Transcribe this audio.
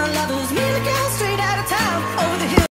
your lovers.